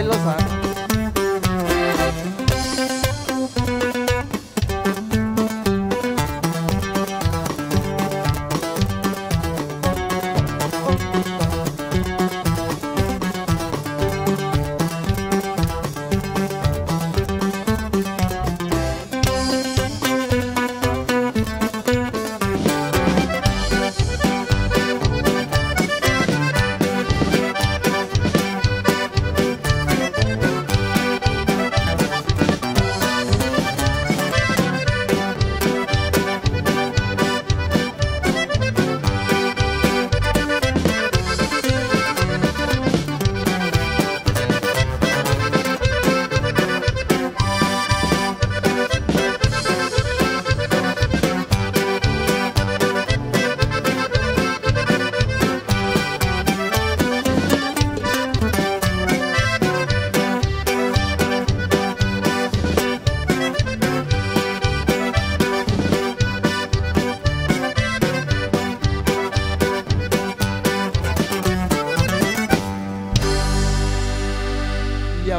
Velozano. ¿ah?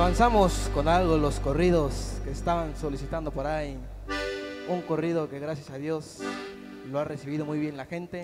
Avanzamos con algo los corridos que estaban solicitando por ahí. Un corrido que gracias a Dios lo ha recibido muy bien la gente.